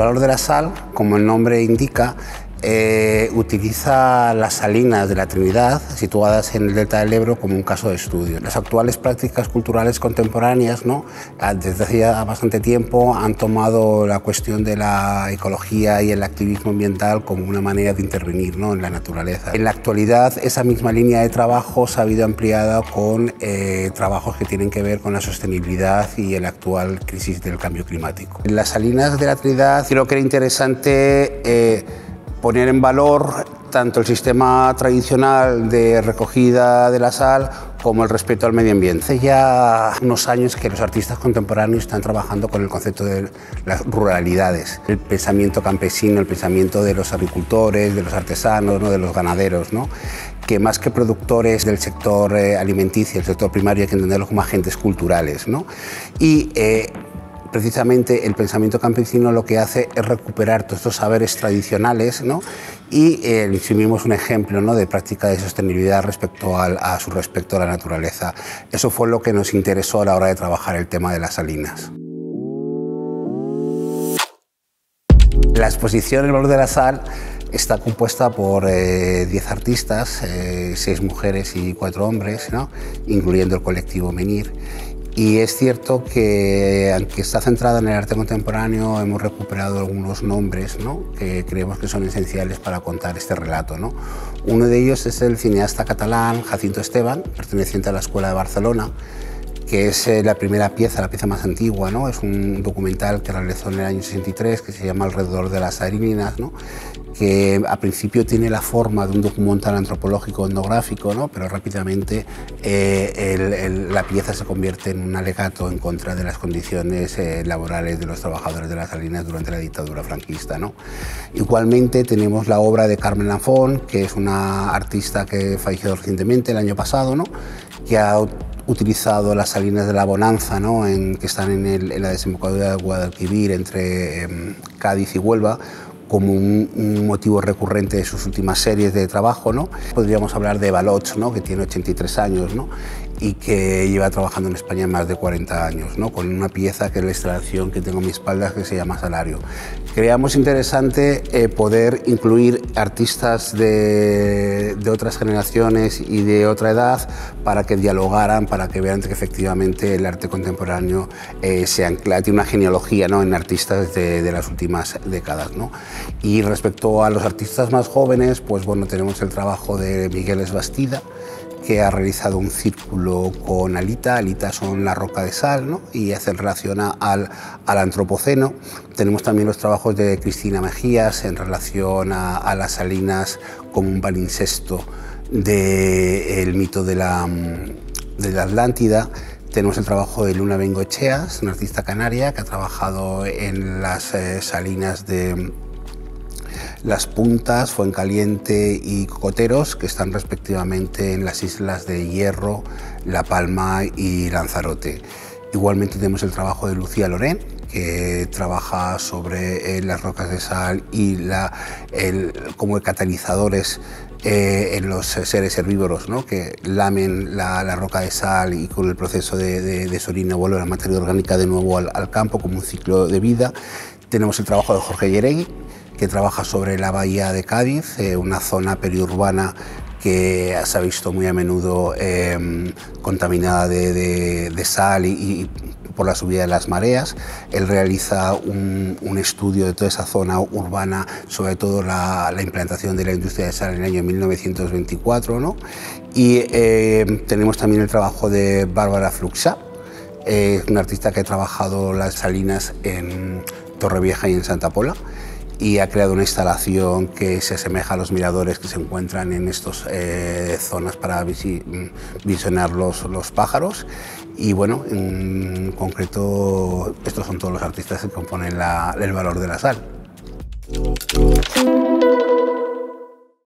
valor de la sal, como el nombre indica, eh, utiliza las salinas de la Trinidad, situadas en el delta del Ebro, como un caso de estudio. Las actuales prácticas culturales contemporáneas, desde hace bastante tiempo, han tomado la cuestión de la ecología y el activismo ambiental como una manera de intervenir ¿no? en la naturaleza. En la actualidad, esa misma línea de trabajo se ha habido ampliada con eh, trabajos que tienen que ver con la sostenibilidad y la actual crisis del cambio climático. En las salinas de la Trinidad creo que era interesante eh, poner en valor tanto el sistema tradicional de recogida de la sal como el respeto al medio ambiente. Hace ya unos años que los artistas contemporáneos están trabajando con el concepto de las ruralidades, el pensamiento campesino, el pensamiento de los agricultores, de los artesanos, ¿no? de los ganaderos, que más que productores del sector eh, alimenticio, el sector primario, hay que entenderlo como agentes culturales. ¿no? Eh, precisamente el pensamiento campesino lo que hace es recuperar todos estos saberes tradicionales ¿no? y eh, es un ejemplo ¿no? de práctica de sostenibilidad respecto a su respecto a la naturaleza. Eso fue lo que nos interesó a la hora de trabajar el tema de las salinas. La exposición El valor de la sal está compuesta por 10 eh, artistas, 6 eh, mujeres y 4 hombres, ¿no? incluyendo el colectivo Menir. Y es cierto que, aunque está centrada en el arte contemporáneo, hemos recuperado algunos nombres ¿no? que creemos que son esenciales para contar este relato. ¿no? Uno de ellos es el cineasta catalán Jacinto Esteban, perteneciente a la Escuela de Barcelona, que es eh, la primera pieza, la pieza más antigua, ¿no? Es un documental que realizó en el año 63 que se llama Alrededor de las Arininas, ¿no? que a principio tiene la forma de un documental antropológico etnográfico, ¿no? pero rápidamente eh, la pieza se convierte en un alegato en contra de las condiciones eh, laborales de los trabajadores de las salinas durante la dictadura franquista. ¿no? Igualmente tenemos la obra de Carmen Lafón, que es una artista que falleció recientemente, el año pasado, ¿no? que ha utilizado las salinas de la Bonanza, ¿no? en, que están en, la desembocadura de Guadalquivir, entre em, Cádiz y Huelva, como un, motivo recurrente de sus últimas series de trabajo. ¿no? Podríamos hablar de Baloch, ¿no? que tiene 83 años ¿no? Y que lleva trabajando en España más de 40 años, ¿no? con una pieza que es la instalación que tengo en mi espalda que se llama Salario. Creamos interesante eh, poder incluir artistas de, de, otras generaciones y de otra edad para que dialogaran, para que vean que efectivamente el arte contemporáneo eh, se ancla, tiene una genealogía ¿no? en artistas de, de, las últimas décadas. ¿no? Y respecto a los artistas más jóvenes, pues bueno, tenemos el trabajo de Miguel Esbastida, que ha realizado un círculo con Alita. Alita son la roca de sal ¿no? y hace relación al, al, antropoceno. Tenemos también los trabajos de Cristina Mejías en relación a, las salinas como un palincesto del mito de la, de la Atlántida. Tenemos el trabajo de Luna Bengocheas, una artista canaria que ha trabajado en las eh, salinas de las puntas, Fuencaliente y Cocoteros, que están respectivamente en las islas de Hierro, La Palma y Lanzarote. Igualmente tenemos el trabajo de Lucía Loren, que trabaja sobre eh, las rocas de sal y la, como catalizadores eh, en los seres herbívoros ¿no? que lamen la, roca de sal y con el proceso de, de, de vuelve la materia orgánica de nuevo al, al, campo como un ciclo de vida. Tenemos el trabajo de Jorge Yeregui, que trabaja sobre la bahía de Cádiz, eh, una zona periurbana que se ha visto muy a menudo em, contaminada de, sal y, por la subida de las mareas. Él realiza un, estudio de toda esa zona urbana, sobre todo la, implantación de la industria de sal en el año 1924. ¿no? Y em, tenemos también el trabajo de Bárbara Fluxa, eh, una artista que ha trabajado las salinas en Torrevieja y en Santa Pola y ha creado una instalación que se asemeja a los miradores que se encuentran en estas eh, zonas para visionar los, los, pájaros. Y bueno, en concreto, estos son todos los artistas que componen el valor de la sal.